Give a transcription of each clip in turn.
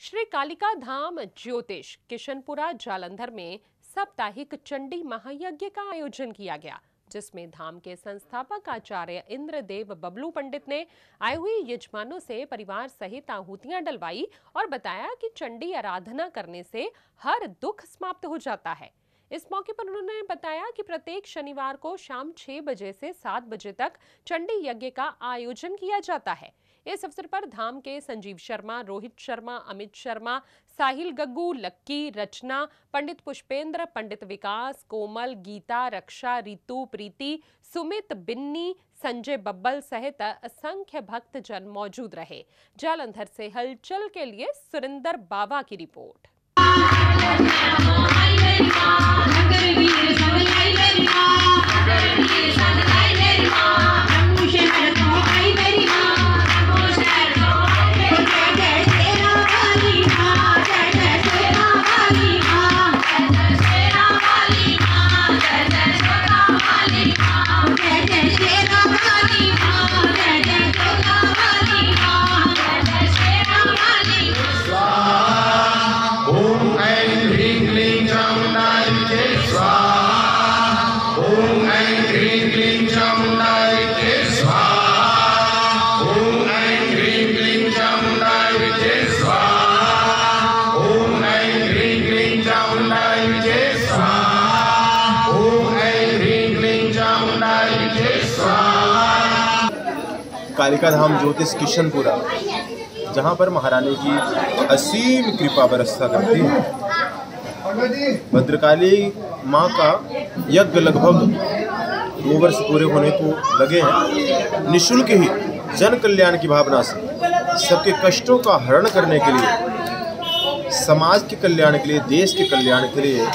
श्री कालिका धाम ज्योतिष किशनपुरा जालंधर में साप्ताहिक चंडी महायज्ञ का आयोजन किया गया, जिसमें धाम के संस्थापक आचार्य इंद्रदेव बबलू पंडित ने आए हुए यजमानों से परिवार सहित आहुतियाँ डलवाई और बताया कि चंडी आराधना करने से हर दुख समाप्त हो जाता है। इस मौके पर उन्होंने बताया कि प्रत्येक शनिवार को शाम छह बजे से सात बजे तक चंडी यज्ञ का आयोजन किया जाता है। इस अवसर पर धाम के संजीव शर्मा रोहित शर्मा अमित शर्मा साहिल गग्गू लक्की रचना पंडित पुष्पेंद्र पंडित विकास कोमल गीता रक्षा रितु प्रीति सुमित बिन्नी संजय बब्बल सहित असंख्य भक्त जन मौजूद रहे जालंधर से हलचल के लिए सुरिंदर बाबा की रिपोर्ट कालिका धाम ज्योतिष किशनपुरा, जहाँ पर महारानी की असीम कृपा बरसता करती है। भद्रकाली माँ का यज्ञ लगभग दो वर्ष पूरे होने को लगे हैं। निशुल्क ही जन कल्याण की भावना से सबके कष्टों का हरण करने के लिए, समाज के कल्याण के लिए, देश के कल्याण के लिए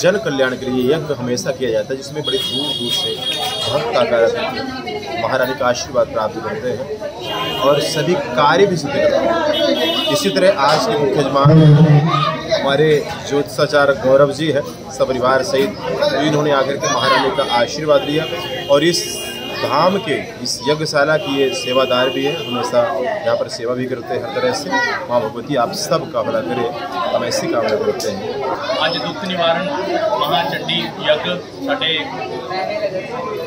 जन कल्याण के लिए यज्ञ हमेशा किया जाता है, जिसमें बड़ी दूर दूर से भक्त आकर महारानी का आशीर्वाद प्राप्त करते हैं और सभी कार्य भी सिद्ध करते हैं। इसी तरह आज के मुख्य यजमान हमारे ज्योतिषाचार्य गौरव जी है सपरिवार सहित तो इन्होंने आकर के महारानी का आशीर्वाद लिया और इस धाम के इस यज्ञशाला की ये सेवादार भी है हमेशा यहाँ पर सेवा भी करते हैं हर तरह से माँ भगवती आप सब का भला करे हम ऐसी कामना करते हैं ਅੱਜ ਦੁੱਖ ਨਿਵਾਰਨ ਮਹਾਚੰਡੀ ਯੱਗ ਸਾਡੇ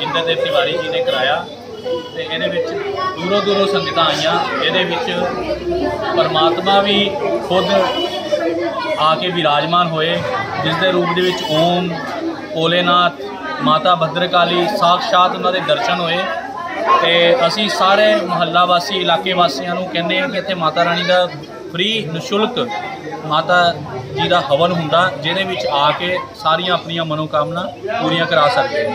ਇੰਦਰਦੇਵ ਤਿਵਾਰੀ ਜੀ ਨੇ ਕਰਾਇਆ ਤੇ ਇਹਦੇ ਵਿੱਚ ਦੂਰੋਂ ਦੂਰੋਂ ਸੰਗਤਾਂ ਆਈਆਂ ਇਹਦੇ ਵਿੱਚ ਪਰਮਾਤਮਾ ਵੀ ਖੁਦ ਆ ਕੇ ਵਿਰਾਜਮਾਨ ਹੋਏ ਜਿਸ ਦੇ ਰੂਪ ਦੇ ਵਿੱਚ ਓਮ, ਭੋਲੇਨਾਥ, ਮਾਤਾ ਭਦਰਕਾਲੀ ਸਾਖਸ਼ਾਤ ਉਹਨਾਂ ਦੇ ਦਰਸ਼ਨ ਹੋਏ। ਤੇ ਅਸੀਂ ਸਾਰੇ ਮੁਹੱਲਾ ਵਾਸੀ, ਇਲਾਕੇ ਵਾਸੀਆਂ ਨੂੰ ਕਹਿੰਦੇ ਹਾਂ ਕਿ ਇੱਥੇ ਮਾਤਾ ਰਾਣੀ ਦਾ ਫ੍ਰੀ ਨਿਸ਼ੁਲਕ ਮਾਤਾ ਜੀ ਦਾ ਹਵਨ ਹੁੰਦਾ, ਜਿਹਦੇ ਵਿੱਚ ਆ ਕੇ ਸਾਰੀਆਂ ਆਪਣੀਆਂ ਮਨੋਕਾਮਨਾ ਪੂਰੀਆਂ ਕਰਾ ਸਕਦੇ ਆ